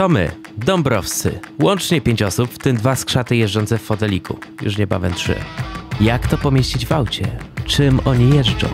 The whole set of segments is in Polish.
To my, Dąbrowscy. Łącznie pięć osób, w tym dwa skrzaty jeżdżące w foteliku. Już niebawem trzy. Jak to pomieścić w aucie? Czym oni jeżdżą?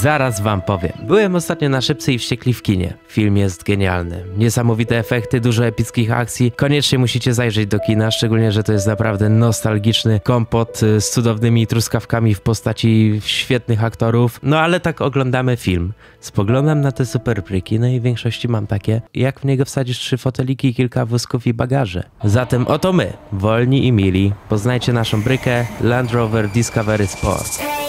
Zaraz wam powiem. Byłem ostatnio na Szybcy i Wściekli w kinie. Film jest genialny. Niesamowite efekty, dużo epickich akcji. Koniecznie musicie zajrzeć do kina, szczególnie, że to jest naprawdę nostalgiczny kompot y, z cudownymi truskawkami w postaci świetnych aktorów. No ale tak oglądamy film. Spoglądam na te super pryki, no i w większości mam takie, jak w niego wsadzisz trzy foteliki, kilka wózków i bagaże. Zatem oto my, wolni i mili. Poznajcie naszą brykę Land Rover Discovery Sport.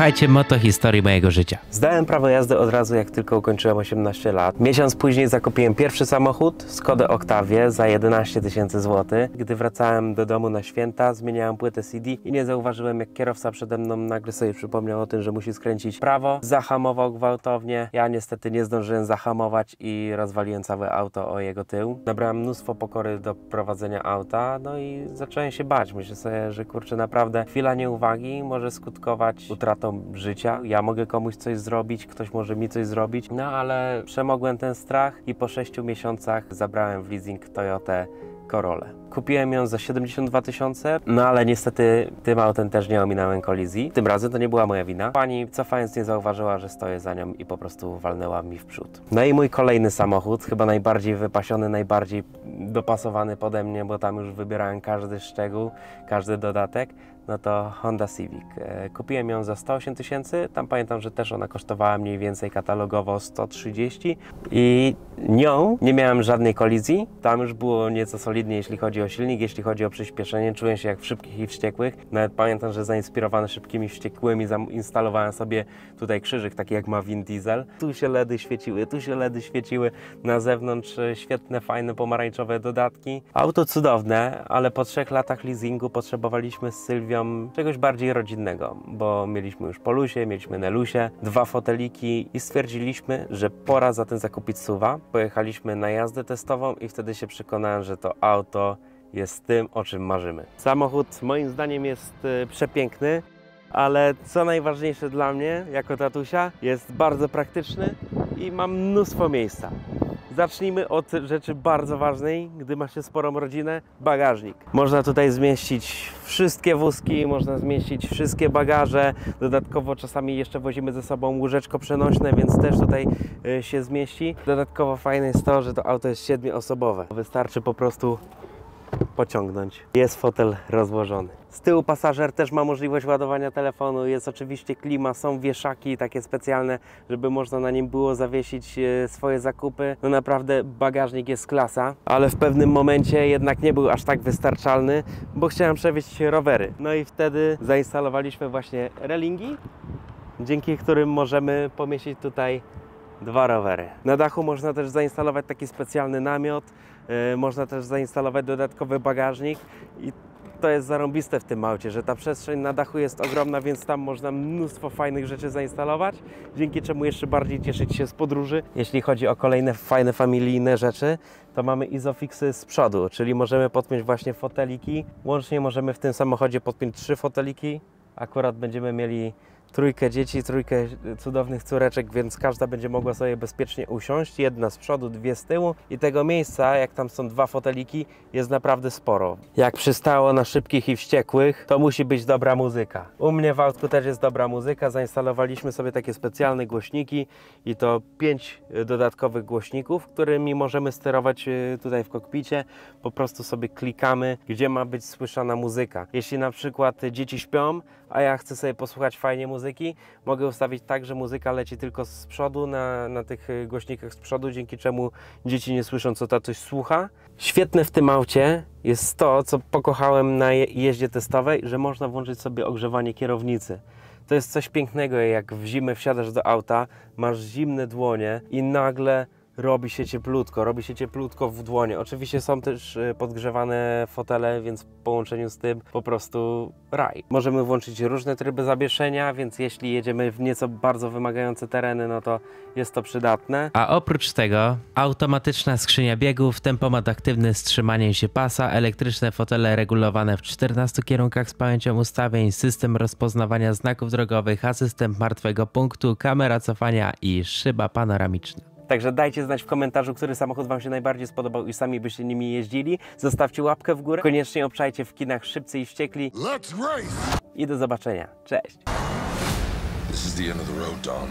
Posłuchajcie moto historii mojego życia. Zdałem prawo jazdy od razu, jak tylko ukończyłem 18 lat. Miesiąc później zakupiłem pierwszy samochód, Skodę Octavię za 11 tysięcy złotych. Gdy wracałem do domu na święta, zmieniałem płytę CD i nie zauważyłem, jak kierowca przede mną nagle sobie przypomniał o tym, że musi skręcić prawo. Zahamował gwałtownie. Ja niestety nie zdążyłem zahamować i rozwaliłem całe auto o jego tył. Nabrałem mnóstwo pokory do prowadzenia auta, no i zacząłem się bać. Myślę sobie, że kurczę, naprawdę chwila nieuwagi może skutkować utratą życia. Ja mogę komuś coś zrobić, ktoś może mi coś zrobić. No ale przemogłem ten strach i po 6 miesiącach zabrałem w leasing Toyotę Corollę. Kupiłem ją za 72 tysiące, no ale niestety tym autem też nie ominąłem kolizji. Tym razem to nie była moja wina. Pani cofając nie zauważyła, że stoję za nią i po prostu walnęła mi w przód. No i mój kolejny samochód, chyba najbardziej wypasiony, najbardziej dopasowany pode mnie, bo tam już wybierałem każdy szczegół, każdy dodatek no to Honda Civic. E, kupiłem ją za 108 tysięcy, tam pamiętam, że też ona kosztowała mniej więcej katalogowo 130 i nią nie miałem żadnej kolizji, tam już było nieco solidnie, jeśli chodzi o silnik, jeśli chodzi o przyspieszenie, czułem się jak w szybkich i wściekłych, nawet pamiętam, że zainspirowany szybkimi i wściekłymi zainstalowałem sobie tutaj krzyżyk, taki jak ma Vin Diesel. Tu się LEDy świeciły, tu się LEDy świeciły, na zewnątrz e, świetne, fajne, pomarańczowe dodatki. Auto cudowne, ale po trzech latach leasingu potrzebowaliśmy z Sylwią czegoś bardziej rodzinnego, bo mieliśmy już Polusie, mieliśmy Nelusie, dwa foteliki i stwierdziliśmy, że pora za ten zakupić suwa. Pojechaliśmy na jazdę testową i wtedy się przekonałem, że to auto jest tym, o czym marzymy. Samochód moim zdaniem jest y, przepiękny, ale co najważniejsze dla mnie, jako tatusia, jest bardzo praktyczny i ma mnóstwo miejsca. Zacznijmy od rzeczy bardzo ważnej, gdy ma się sporą rodzinę, bagażnik. Można tutaj zmieścić wszystkie wózki, można zmieścić wszystkie bagaże. Dodatkowo czasami jeszcze wozimy ze sobą łóżeczko przenośne, więc też tutaj y, się zmieści. Dodatkowo fajne jest to, że to auto jest siedmioosobowe. Wystarczy po prostu pociągnąć. Jest fotel rozłożony. Z tyłu pasażer też ma możliwość ładowania telefonu, jest oczywiście klima, są wieszaki takie specjalne, żeby można na nim było zawiesić e, swoje zakupy. No naprawdę bagażnik jest klasa, ale w pewnym momencie jednak nie był aż tak wystarczalny, bo chciałem przewieźć rowery. No i wtedy zainstalowaliśmy właśnie relingi, dzięki którym możemy pomieścić tutaj dwa rowery. Na dachu można też zainstalować taki specjalny namiot, yy, można też zainstalować dodatkowy bagażnik i to jest zarąbiste w tym aucie, że ta przestrzeń na dachu jest ogromna, więc tam można mnóstwo fajnych rzeczy zainstalować, dzięki czemu jeszcze bardziej cieszyć się z podróży. Jeśli chodzi o kolejne fajne familijne rzeczy, to mamy izofixy z przodu, czyli możemy podpiąć właśnie foteliki. Łącznie możemy w tym samochodzie podpiąć trzy foteliki. Akurat będziemy mieli trójkę dzieci, trójkę cudownych córeczek, więc każda będzie mogła sobie bezpiecznie usiąść. Jedna z przodu, dwie z tyłu i tego miejsca, jak tam są dwa foteliki, jest naprawdę sporo. Jak przystało na szybkich i wściekłych, to musi być dobra muzyka. U mnie w autku też jest dobra muzyka. Zainstalowaliśmy sobie takie specjalne głośniki i to pięć dodatkowych głośników, którymi możemy sterować e, tutaj w kokpicie. Po prostu sobie klikamy, gdzie ma być słyszana muzyka. Jeśli na przykład dzieci śpią, a ja chcę sobie posłuchać fajnie muzyki, mogę ustawić tak, że muzyka leci tylko z przodu, na, na tych y, głośnikach z przodu, dzięki czemu dzieci nie słyszą, co tatuś słucha. Świetne w tym aucie jest to, co pokochałem na jeździe testowej, że można włączyć sobie ogrzewanie kierownicy. To jest coś pięknego, jak w zimę wsiadasz do auta, masz zimne dłonie i nagle robi się cieplutko, robi się cieplutko w dłonie. Oczywiście są też y, podgrzewane fotele, więc w połączeniu z tym po prostu raj. Możemy włączyć różne tryby zawieszenia, więc jeśli jedziemy w nieco bardzo wymagające tereny, no to jest to przydatne. A oprócz tego automatyczna skrzynia biegów, tempomat aktywny z trzymaniem się pasa, elektryczne fotele regulowane w 14 kierunkach z pamięcią ustawień, system rozpoznawania znaków drogowych, asystent martwego punktu, kamera cofania i szyba panoramiczna. Także dajcie znać w komentarzu, który samochód Wam się najbardziej spodobał i sami byście nimi jeździli. Zostawcie łapkę w górę. Koniecznie obczajcie w kinach Szybcy i Wściekli. Let's race! I do zobaczenia. Cześć! This is the end of the road, Don.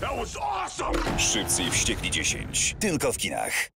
That was awesome! Szybcy i wściekli 10. Tylko w kinach.